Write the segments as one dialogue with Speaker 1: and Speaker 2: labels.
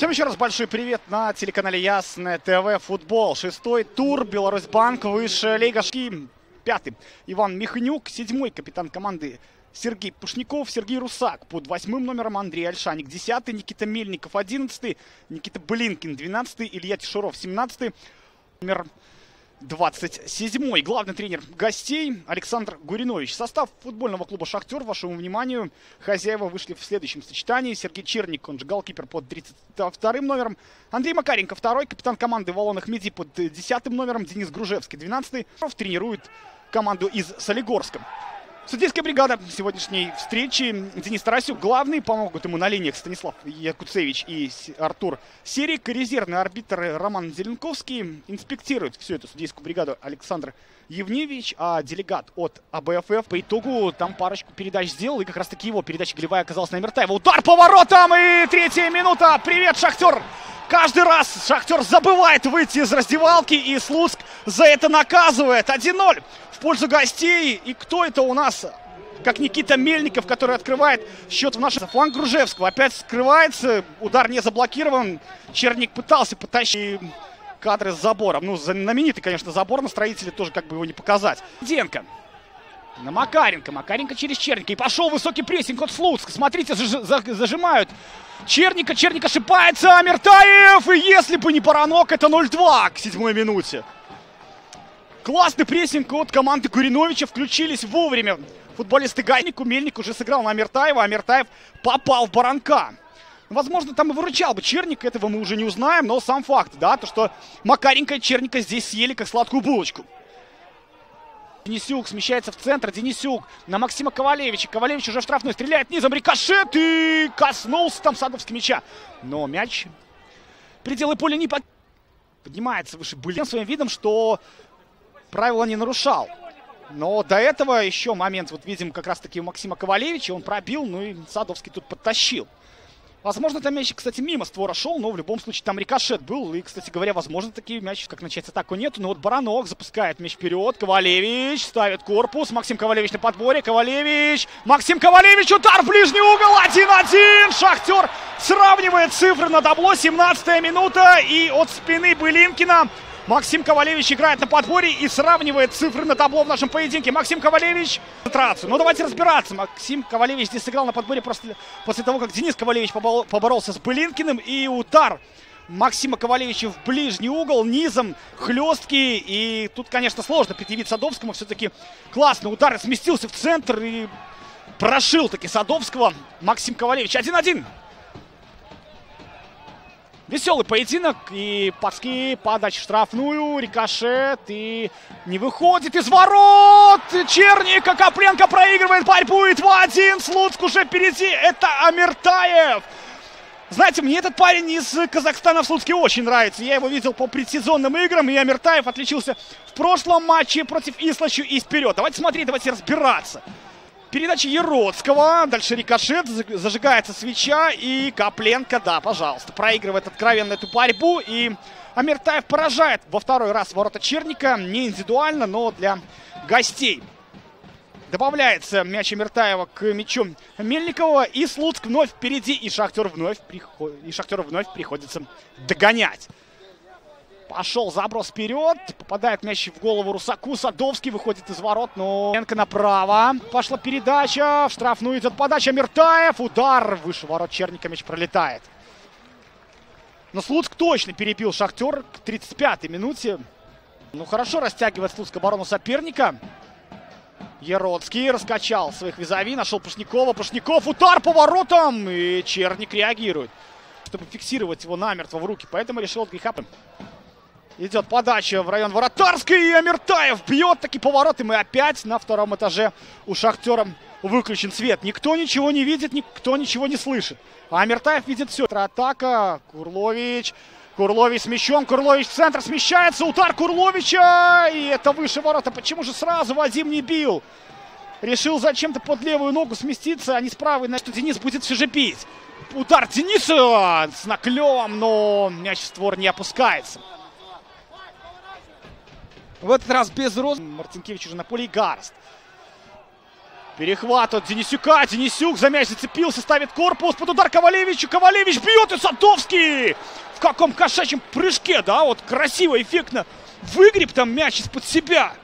Speaker 1: Всем еще раз большой привет на телеканале Ясное ТВ Футбол. Шестой тур Беларусьбанк, высшая лига. Пятый Иван Михнюк, седьмой капитан команды Сергей Пушников, Сергей Русак под восьмым номером Андрей Альшаник, десятый Никита Мельников, одиннадцатый Никита Блинкин, двенадцатый Илья Тишуров, семнадцатый номер 27-й. Главный тренер гостей Александр Гуринович. Состав футбольного клуба «Шахтер» вашему вниманию. Хозяева вышли в следующем сочетании. Сергей Черник, он же голкипер под 32-м номером. Андрей Макаренко, второй. Капитан команды «Валонах Меди» под 10-м номером. Денис Гружевский, 12-й. Тренирует команду из Солигорска. Судейская бригада сегодняшней встречи. Денис Тарасюк главный. Помогут ему на линиях Станислав Якуцевич и Артур Серик. Резервный арбитр Роман Зеленковский. Инспектирует всю эту судейскую бригаду Александр Евневич. А делегат от АБФФ по итогу там парочку передач сделал. И как раз таки его передача голевая оказалась на Миртаева. Удар по воротам и третья минута. Привет, Шахтер! Каждый раз Шахтер забывает выйти из раздевалки и Слуцк за это наказывает. 1-0 пользу гостей. И кто это у нас? Как Никита Мельников, который открывает счет в нашем фланг Гружевского. Опять скрывается. Удар не заблокирован. Черник пытался потащить кадры с забором. Ну, знаменитый, конечно, забор на строителе. Тоже как бы его не показать. Денко. На Макаренко. Макаренко через Черника. И пошел высокий прессинг от Слуцка. Смотрите, зажимают. Черника. Черника ошибается. Амертаев. И если бы не Паранок, это 0-2 к седьмой минуте. Классный прессинг от команды Куриновича. Включились вовремя футболисты Гайнику. Мельник уже сыграл на Амертаева. Амертаев попал в Баранка. Возможно, там и выручал бы Черник, этого мы уже не узнаем, но сам факт, да, то, что Макаренко и Черника здесь съели как сладкую булочку. Денисюк смещается в центр. Денисюк на Максима Ковалевича. Ковалевич уже в штрафной стреляет низом. Рикошет и коснулся там Садовский мяча. Но мяч пределы поля не под... поднимается выше. Были своим видом, что правила не нарушал. Но до этого еще момент, вот видим как раз-таки у Максима Ковалевича, он пробил, ну и Садовский тут подтащил. Возможно, там мяч, кстати, мимо створа шел, но в любом случае там рикошет был. И, кстати говоря, возможно, такие мяч, как начать атаку нету. Но вот Баранок запускает мяч вперед. Ковалевич ставит корпус. Максим Ковалевич на подборе. Ковалевич. Максим Ковалевич. Удар в ближний угол. 1-1. Шахтер сравнивает цифры на табло. 17 минута. И от спины Былинкина Максим Ковалевич играет на подборе и сравнивает цифры на табло в нашем поединке. Максим Ковалевич. Ну давайте разбираться. Максим Ковалевич здесь сыграл на подборе просто после того, как Денис Ковалевич поборолся с Былинкиным. И удар Максима Ковалевича в ближний угол, низом, хлесткий. И тут, конечно, сложно предъявить Садовскому. Все-таки классный удар. Сместился в центр и прошил таки Садовского. Максим Ковалевич 1-1. Веселый поединок. И Паски подача штрафную. Рикошет. И не выходит из ворот. Черника. Копленко проигрывает борьбу. И 2-1. Слуцк уже впереди. Это Амертаев. Знаете, мне этот парень из Казахстана в Слуцке очень нравится. Я его видел по предсезонным играм, и Амертаев отличился в прошлом матче против Ислачу и вперед. Давайте смотреть, давайте разбираться. Передача Еродского. Дальше рикошет. Зажигается свеча. И Капленко, да, пожалуйста, проигрывает откровенно эту борьбу. И Амиртаев поражает во второй раз ворота Черника. Не индивидуально, но для гостей. Добавляется мяч Амиртаева к мячу Мельникова. И Слуцк вновь впереди. И Шахтер вновь, приход... и Шахтер вновь приходится догонять. Пошел заброс вперед. Попадает мяч в голову Русаку. Садовский выходит из ворот. Но Ленко направо. Пошла передача. В штрафную идет подача. Миртаев. Удар. Выше ворот Черника мяч пролетает. Но Слуцк точно перебил Шахтер к 35-й минуте. Ну, хорошо растягивает Слуцк оборону соперника. Еродский раскачал своих визави. Нашел Пушникова. Пушников. Удар по воротам. И Черник реагирует, чтобы фиксировать его намертво в руки. Поэтому решил от греха. Идет подача в район вратарской. И Амиртаев бьет таки поворот. И мы опять на втором этаже у Шахтера выключен свет. Никто ничего не видит, никто ничего не слышит. А Амиртаев видит все. Атака. Курлович. Курлович с мячом. Курлович в центр смещается. Удар Курловича. И это выше ворота. Почему же сразу Вадим не бил? Решил зачем-то под левую ногу сместиться, а не с правой. Значит, Денис будет все же бить. Удар Дениса с наклевом, но мяч в створ не опускается. В этот раз без роз. Мартинкевич уже на поле и Гарст. Перехват от Денисюка. Денисюк за мяч зацепился, ставит корпус под удар Ковалевичу. Ковалевич бьет и Садовский в каком кошачьем прыжке, да, вот красиво, эффектно выгреб там мяч из-под себя.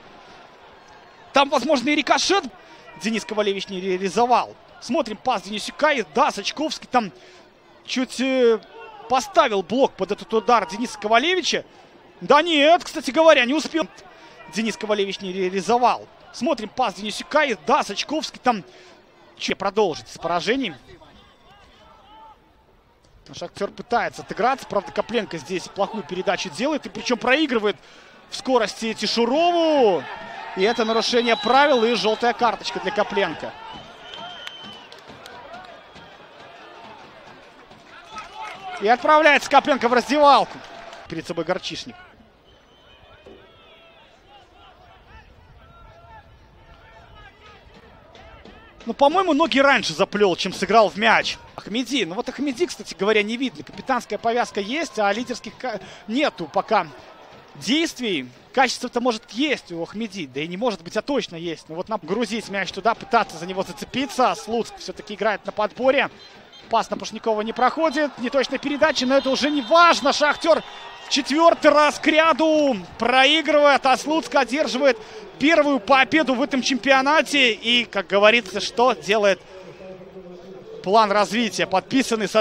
Speaker 1: Там, возможно, и рикошет Денис Ковалевич не реализовал. Смотрим пас Денисюка. И да, Сачковский там чуть э, поставил блок под этот удар Дениса Ковалевича. Да нет, кстати говоря, не успел. Денис Ковалевич не реализовал. Смотрим пас Денисюка. И да, Сачковский там че продолжит с поражением. Шахтер пытается отыграться. Правда, Копленко здесь плохую передачу делает. И причем проигрывает в скорости Тишурову. И это нарушение правил и желтая карточка для Копленко. И отправляется Копленко в раздевалку. Перед собой Горчишник. Ну, по-моему, ноги раньше заплел, чем сыграл в мяч. Ахмеди. Ну вот Ахмеди, кстати говоря, не видно. Капитанская повязка есть, а лидерских нету пока действий. Качество-то может есть у Ахмеди, да и не может быть, а точно есть. Но вот нам грузить мяч туда, пытаться за него зацепиться. Слуцк все-таки играет на подборе. Пас на Пушникова не проходит. Неточная передача, но это уже не важно. Шахтер четвертый раз к ряду проигрывает, а Слуцк одерживает первую победу в этом чемпионате. И, как говорится, что делает план развития, подписанный со